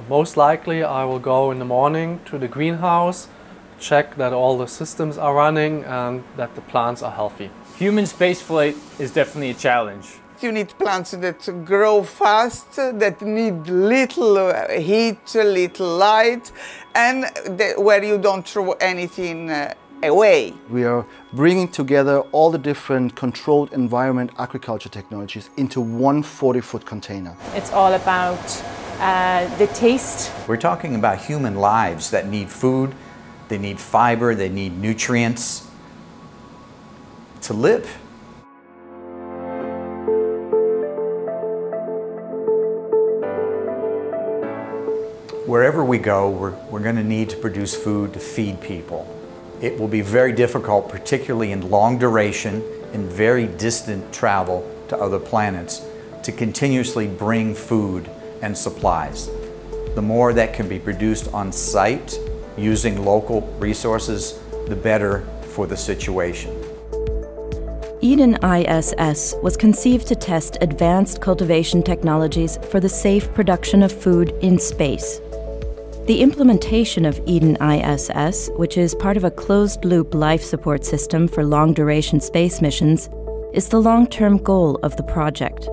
So most likely I will go in the morning to the greenhouse, check that all the systems are running and that the plants are healthy. Human spaceflight is definitely a challenge. You need plants that grow fast, that need little uh, heat, little light, and where you don't throw anything uh, away. We are bringing together all the different controlled environment agriculture technologies into one 40-foot container. It's all about uh, the taste. We're talking about human lives that need food, they need fiber, they need nutrients to live. Wherever we go, we're, we're going to need to produce food to feed people. It will be very difficult, particularly in long duration and very distant travel to other planets, to continuously bring food and supplies. The more that can be produced on site using local resources, the better for the situation. Eden ISS was conceived to test advanced cultivation technologies for the safe production of food in space. The implementation of Eden ISS, which is part of a closed loop life support system for long duration space missions, is the long term goal of the project.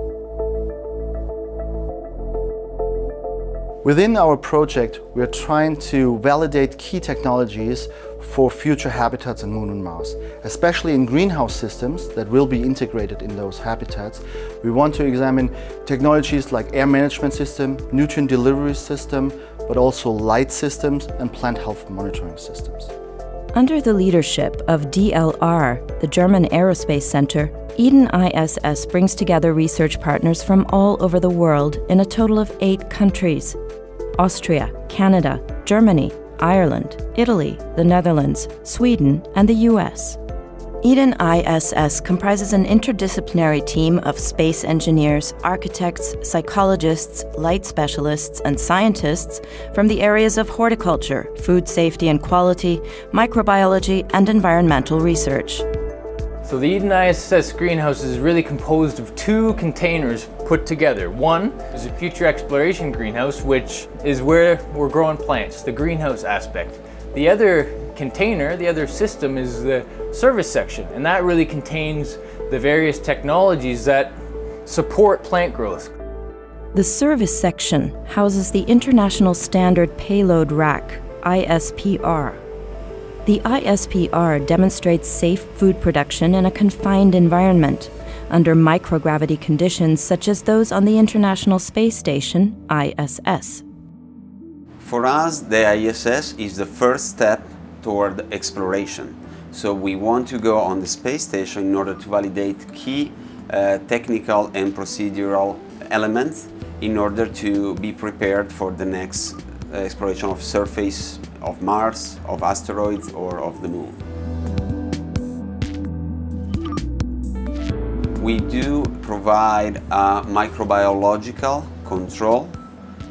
Within our project, we are trying to validate key technologies for future habitats on Moon and Mars, especially in greenhouse systems that will be integrated in those habitats. We want to examine technologies like air management system, nutrient delivery system, but also light systems and plant health monitoring systems. Under the leadership of DLR, the German Aerospace Center, Eden ISS brings together research partners from all over the world in a total of eight countries Austria, Canada, Germany, Ireland, Italy, the Netherlands, Sweden, and the US. Eden ISS comprises an interdisciplinary team of space engineers, architects, psychologists, light specialists, and scientists from the areas of horticulture, food safety and quality, microbiology, and environmental research. So the Eden ISS greenhouse is really composed of two containers put together. One is a future exploration greenhouse, which is where we're growing plants, the greenhouse aspect. The other container, the other system is the service section, and that really contains the various technologies that support plant growth. The service section houses the International Standard Payload Rack, ISPR, the ISPR demonstrates safe food production in a confined environment under microgravity conditions such as those on the International Space Station, ISS. For us, the ISS is the first step toward exploration. So we want to go on the space station in order to validate key uh, technical and procedural elements in order to be prepared for the next uh, exploration of surface of Mars, of asteroids, or of the Moon. We do provide a microbiological control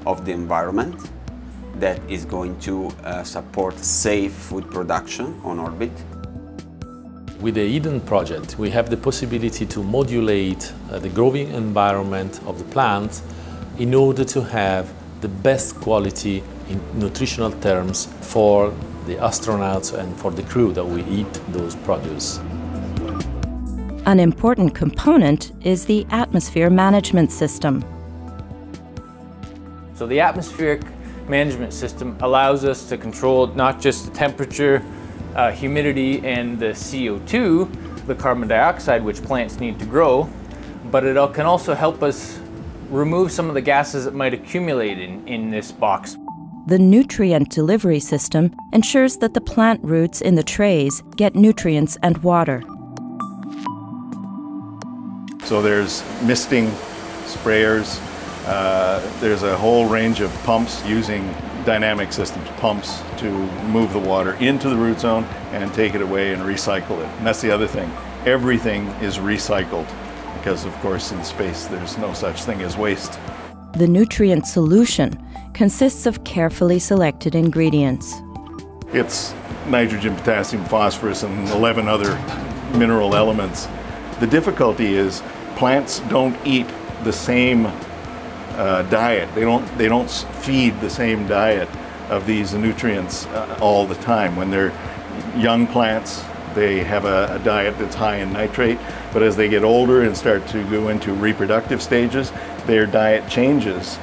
of the environment that is going to uh, support safe food production on orbit. With the Eden project, we have the possibility to modulate uh, the growing environment of the plant in order to have the best quality in nutritional terms for the astronauts and for the crew that we eat those produce. An important component is the atmosphere management system. So the atmospheric management system allows us to control not just the temperature, uh, humidity, and the CO2, the carbon dioxide which plants need to grow, but it can also help us remove some of the gases that might accumulate in, in this box. The nutrient delivery system ensures that the plant roots in the trays get nutrients and water. So there's misting sprayers, uh, there's a whole range of pumps using dynamic systems, pumps to move the water into the root zone and take it away and recycle it. And that's the other thing. Everything is recycled because of course in space there's no such thing as waste. The nutrient solution consists of carefully selected ingredients. It's nitrogen, potassium, phosphorus, and 11 other mineral elements. The difficulty is plants don't eat the same uh, diet. They don't, they don't feed the same diet of these nutrients uh, all the time. When they're young plants, they have a, a, diet that's high in nitrate, but as they get older and start to go into reproductive stages, their diet changes.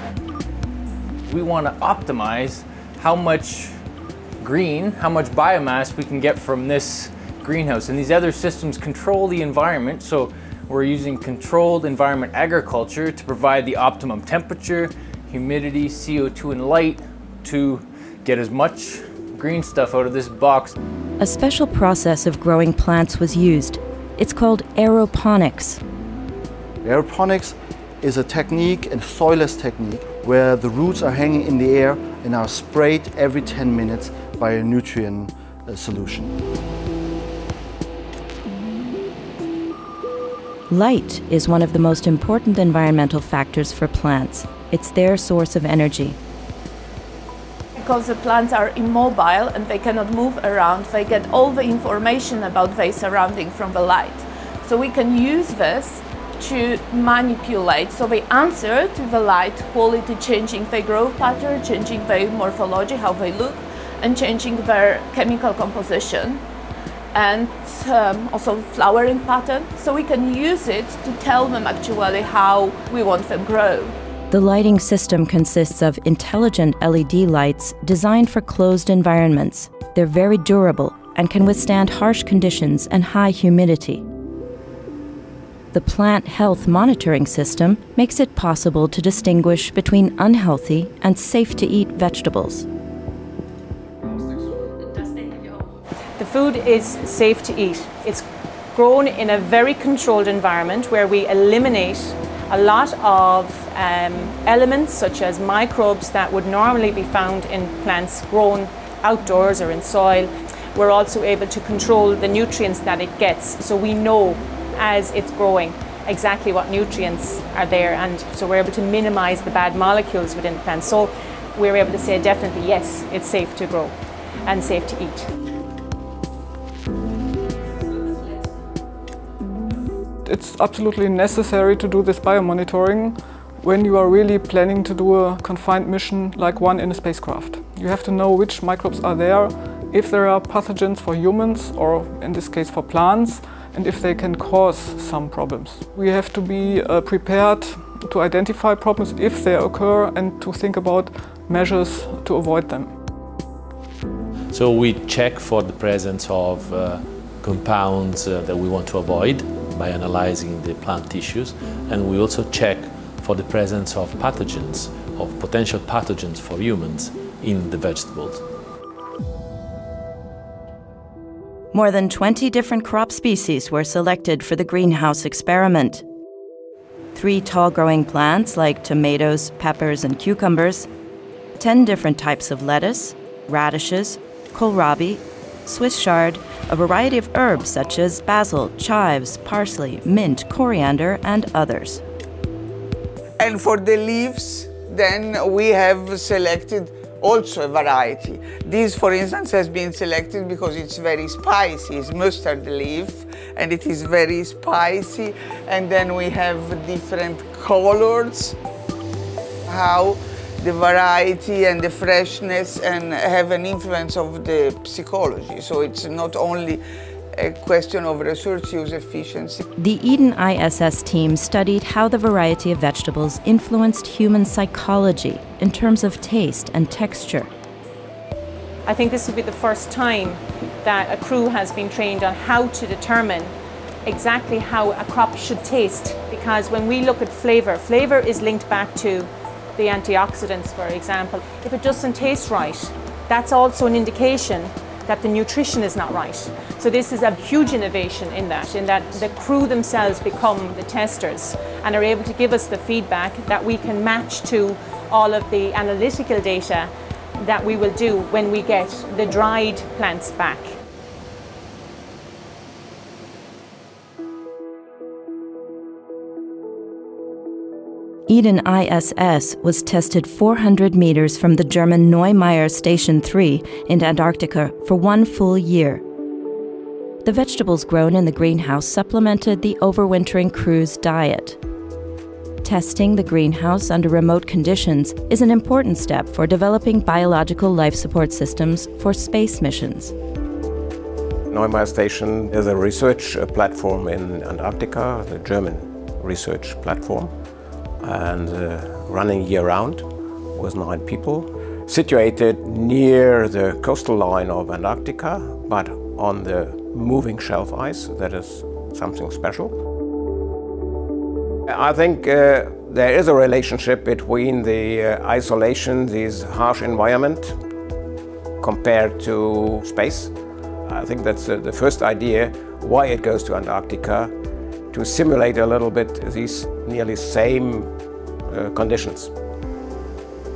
We want to optimize how much green, how much biomass we can get from this greenhouse. And these other systems control the environment, so we're using controlled environment agriculture to provide the optimum temperature, humidity, CO2 and light to get as much green stuff out of this box. A special process of growing plants was used. It's called aeroponics. Aeroponics is a technique, a soilless technique, where the roots are hanging in the air and are sprayed every 10 minutes by a nutrient uh, solution. Light is one of the most important environmental factors for plants. It's their source of energy because the plants are immobile and they cannot move around, they get all the information about their surrounding from the light. So we can use this to manipulate. So they answer to the light quality, changing their growth pattern, changing their morphology, how they look, and changing their chemical composition and um, also flowering pattern. So we can use it to tell them actually how we want them grow. The lighting system consists of intelligent LED lights designed for closed environments. They're very durable and can withstand harsh conditions and high humidity. The plant health monitoring system makes it possible to distinguish between unhealthy and safe to eat vegetables. Food is safe to eat. It's grown in a very controlled environment where we eliminate a lot of um, elements such as microbes that would normally be found in plants grown outdoors or in soil. We're also able to control the nutrients that it gets so we know as it's growing exactly what nutrients are there and so we're able to minimize the bad molecules within the plant. So we're able to say definitely yes, it's safe to grow and safe to eat. It's absolutely necessary to do this biomonitoring when you are really planning to do a confined mission like one in a spacecraft. You have to know which microbes are there, if there are pathogens for humans or in this case for plants, and if they can cause some problems. We have to be uh, prepared to identify problems if they occur and to think about measures to avoid them. So we check for the presence of uh, compounds uh, that we want to avoid by analyzing the plant tissues and we also check for the presence of pathogens, of potential pathogens for humans in the vegetables. More than 20 different crop species were selected for the greenhouse experiment. Three tall growing plants like tomatoes, peppers, and cucumbers, 10 different types of lettuce, radishes, kohlrabi, Swiss chard, a variety of herbs such as basil, chives, parsley, mint, coriander, and others. And for the leaves, then we have selected also a variety. This, for instance, has been selected because it's very spicy. It's mustard leaf, and it is very spicy. And then we have different colors. How the variety and the freshness and have an influence of the psychology. So it's not only a question of resource use efficiency. The Eden ISS team studied how the variety of vegetables influenced human psychology in terms of taste and texture. I think this will be the first time that a crew has been trained on how to determine exactly how a crop should taste because when we look at flavour, flavour is linked back to the antioxidants, for example. If it doesn't taste right, that's also an indication that the nutrition is not right. So this is a huge innovation in that, in that the crew themselves become the testers and are able to give us the feedback that we can match to all of the analytical data that we will do when we get the dried plants back. Eden ISS was tested 400 meters from the German Neumayer Station 3 in Antarctica for one full year. The vegetables grown in the greenhouse supplemented the overwintering crew's diet. testing the greenhouse under remote conditions is an important step for developing biological life support systems for space missions. Neumayer Station is a research uh, platform in Antarctica, the German research platform, and uh, running year-round with nine people. Situated near the coastal line of Antarctica, but on the moving shelf ice, that is something special. I think uh, there is a relationship between the uh, isolation, this harsh environment, compared to space. I think that's uh, the first idea why it goes to Antarctica, to simulate a little bit these nearly same uh, conditions.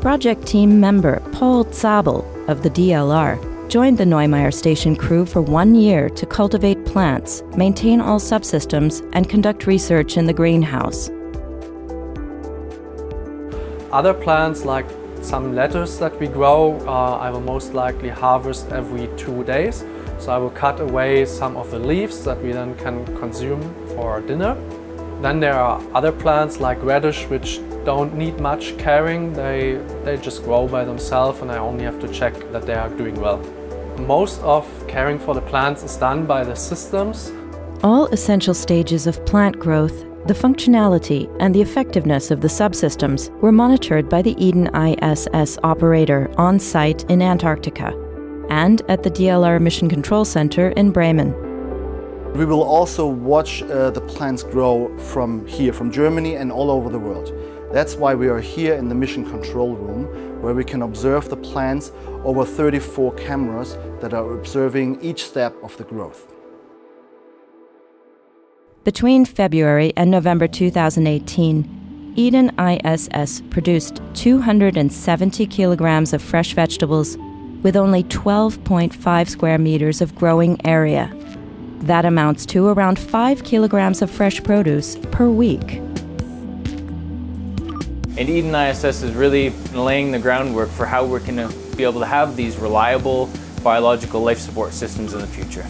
Project team member Paul Zabel of the DLR joined the Neumayer station crew for one year to cultivate plants, maintain all subsystems, and conduct research in the greenhouse. Other plants, like some lettuce that we grow, uh, I will most likely harvest every two days. So I will cut away some of the leaves that we then can consume for dinner. Then there are other plants like radish which don't need much caring. They, they just grow by themselves and I only have to check that they are doing well. Most of caring for the plants is done by the systems. All essential stages of plant growth, the functionality and the effectiveness of the subsystems were monitored by the Eden ISS operator on site in Antarctica and at the DLR Mission Control Center in Bremen. We will also watch uh, the plants grow from here, from Germany and all over the world. That's why we are here in the mission control room, where we can observe the plants over 34 cameras that are observing each step of the growth. Between February and November 2018, Eden ISS produced 270 kilograms of fresh vegetables with only 12.5 square meters of growing area. That amounts to around 5 kilograms of fresh produce per week. And Eden ISS is really laying the groundwork for how we're going to be able to have these reliable biological life support systems in the future.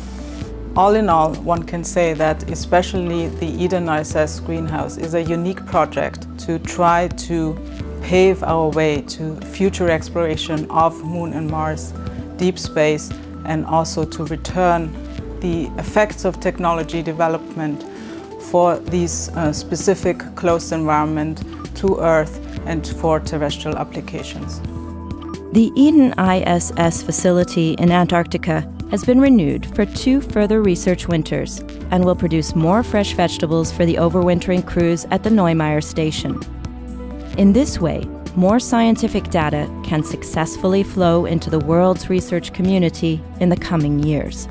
All in all, one can say that especially the Eden ISS greenhouse is a unique project to try to pave our way to future exploration of Moon and Mars, deep space, and also to return the effects of technology development for these uh, specific closed environment to Earth and for terrestrial applications. The Eden ISS facility in Antarctica has been renewed for two further research winters and will produce more fresh vegetables for the overwintering crews at the Neumayer station. In this way, more scientific data can successfully flow into the world's research community in the coming years.